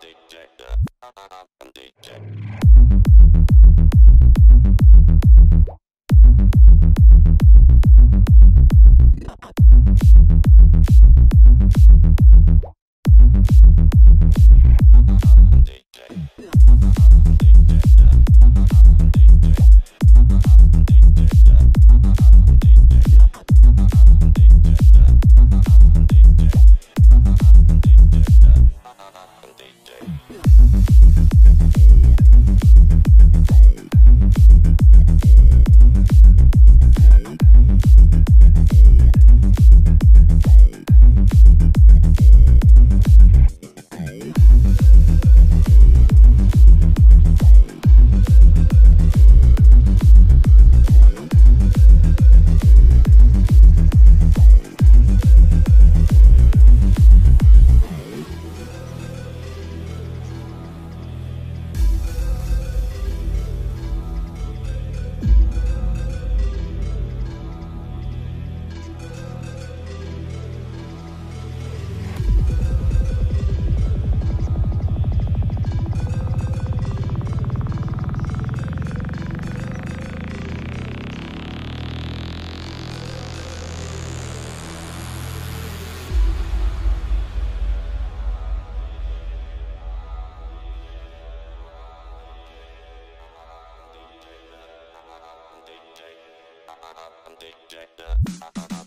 DJ. DJ. Benedicta.